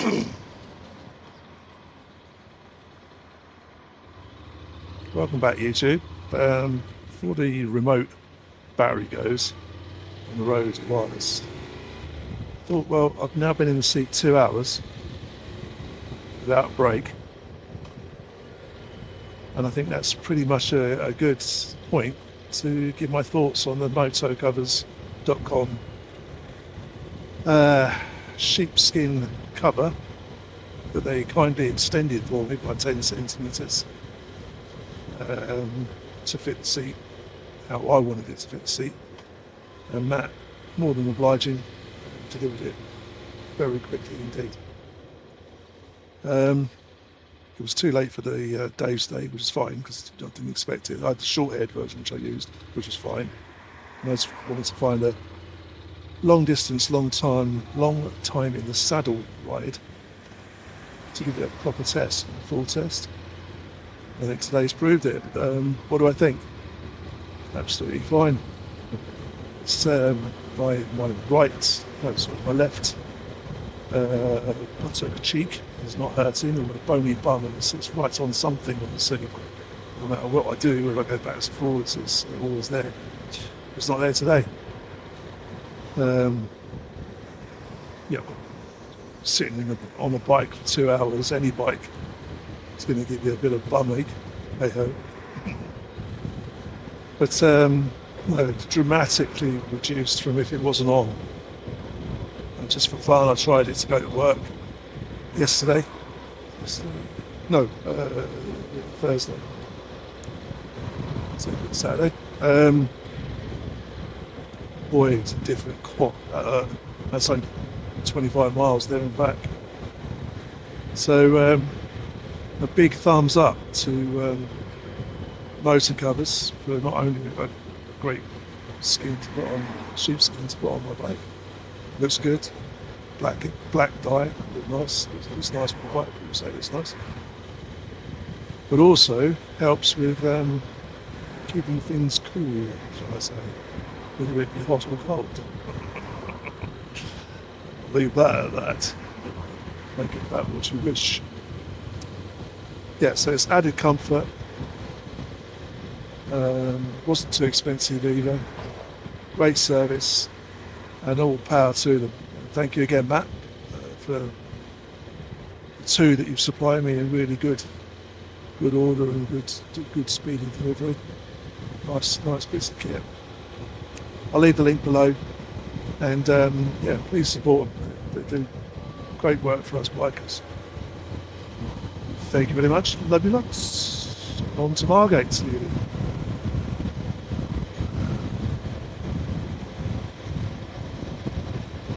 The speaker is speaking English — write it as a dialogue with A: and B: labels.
A: Welcome back YouTube. Um, for the remote battery goes on the road wireless. Thought well I've now been in the seat two hours without a break and I think that's pretty much a, a good point to give my thoughts on the motocoverz.com uh, sheepskin cover that they kindly extended for me by 10 centimetres um, to fit the seat how I wanted it to fit the seat. And Matt, more than obliging, delivered it very quickly indeed. Um, it was too late for the uh, Dave's Day, which is fine because I didn't expect it. I had the short haired version, which I used, which was fine. And I just wanted to find a long distance, long time, long time in the saddle ride to give it a proper test, a full test. I think today's proved it. Um, what do I think? Absolutely fine. It's um, my my right, no, sorry, my left uh, buttock cheek is not hurting. I've got a bony bum and it sits right on something on the seat. No matter what I do, whether I go backwards and forwards, it's always there. It's not there today. Um, yeah, sitting in a, on a bike for two hours, any bike, it's going to give you a bit of bum ache. I hope. But um, no, dramatically reduced from if it wasn't on. And just for fun, I tried it to go to work yesterday. yesterday. No, uh, Thursday. So Saturday. Um, boy, it's a different quad. Uh, that's like 25 miles there and back. So um, a big thumbs up to um, MotoCoverz for not only a great skin to put on, sheepskin to put on my bike. Looks good. Black black dye, look nice. It's, it's nice for white people say it's nice. But also helps with um, keeping things cool, shall I say, whether it be hot or cold. Leave that at that. Make it that what you wish. Yeah, so it's added comfort. Um, wasn't too expensive either. Great service, and all power to them. Thank you again, Matt, uh, for the two that you've supplied me in really good, good order and good, good speed of delivery. Nice, nice bits of kit. I'll leave the link below, and um, yeah, please support them. They do great work for us bikers. Thank you very much. Love you lots. On to Margate.